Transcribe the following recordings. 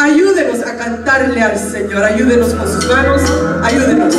Ayúdenos a cantarle al Señor. Ayúdenos con sus manos. Ayúdenos.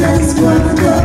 takes one go.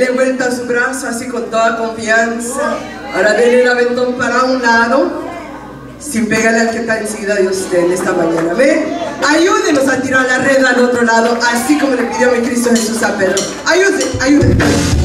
Dele vuelta a su brazo así con toda confianza. Ahora dele el aventón para un lado. Sin pegarle al que está enseguida de usted en esta mañana. ¿Ve? Ayúdenos a tirar la red al otro lado, así como le pidió mi Cristo Jesús a Pedro. Ayúdenme, ayúdenme.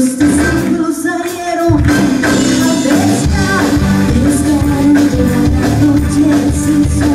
Thank you.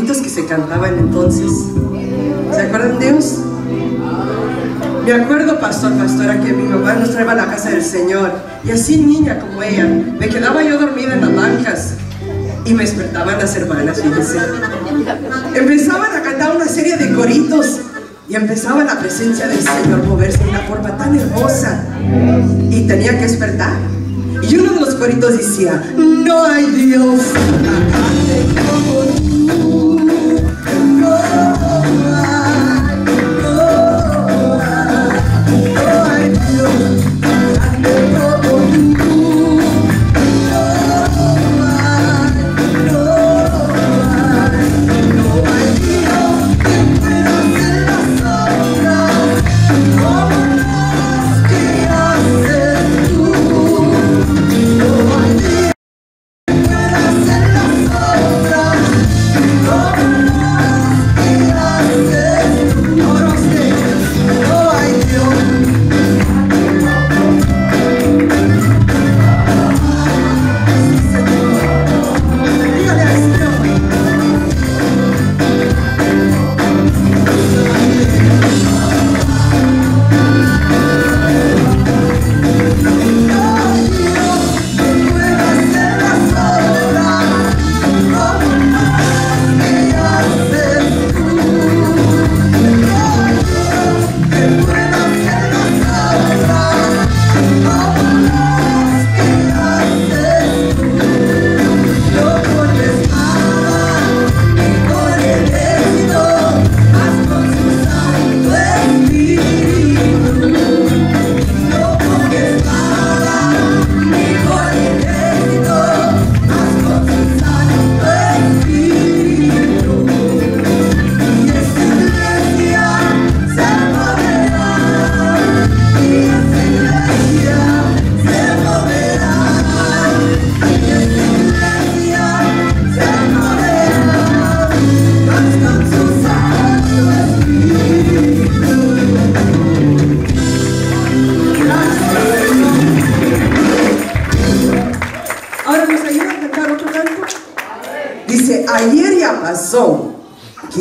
Los coritos que se cantaban entonces. ¿Se acuerdan de ellos? Me acuerdo, pastor, pastora, que mi mamá nos traía a la casa del Señor. Y así niña como ella, me quedaba yo dormida en las bancas. Y me despertaban las hermanas, fíjense. Empezaban a cantar una serie de coritos. Y empezaba la presencia del Señor moverse de una forma tan hermosa. Y tenía que despertar. Y uno de los coritos decía, no hay Dios hay,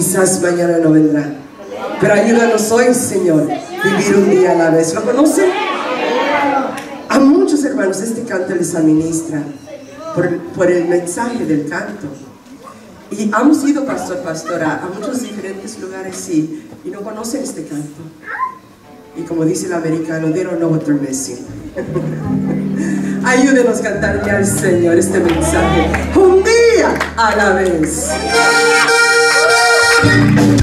quizás mañana no vendrá. Pero ayúdanos hoy, Señor, vivir un día a la vez. ¿Lo conocen? A muchos hermanos este canto les administra por, por el mensaje del canto. Y hemos ido, pastor, pastora, a muchos diferentes lugares y, y no conocen este canto. Y como dice el americano, they don't know what they're missing. Ayúdenos a cantarle al Señor este mensaje un día a la vez. Thank you.